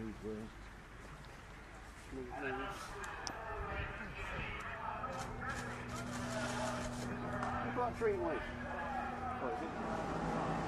Smooth world. Who brought three Wayne? Oh, is it?